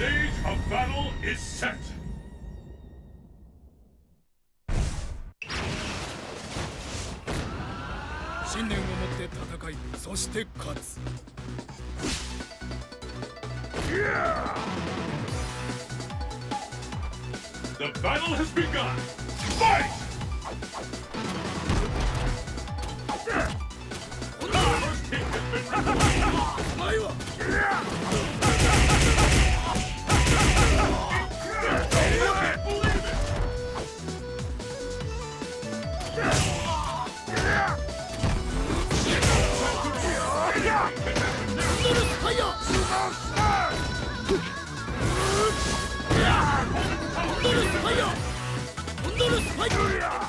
stage of battle is set. h e そして勝つ。The battle has begun. Fight! お前は Yeah!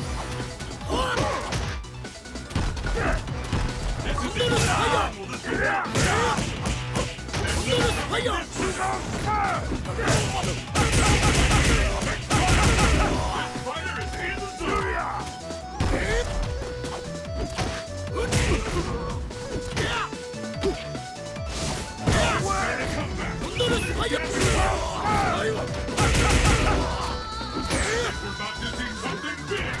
We're about to see something big!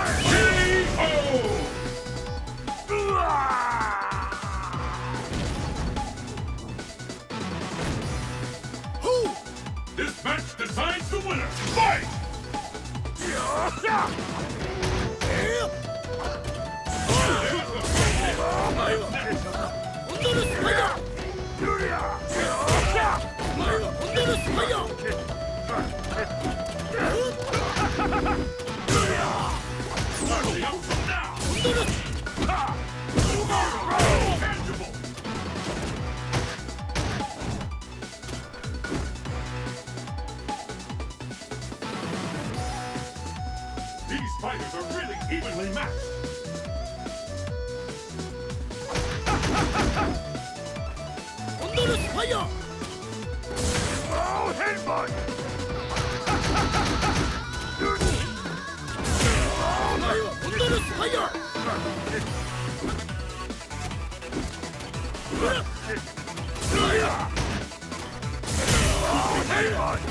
winner! Fight! Julia! fighters are really evenly matched. fire! Oh, headbutt! Oh, headbutt!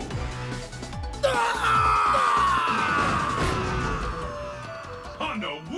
no